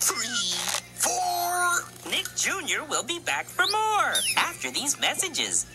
three, four. Nick Jr. will be back for more after these messages.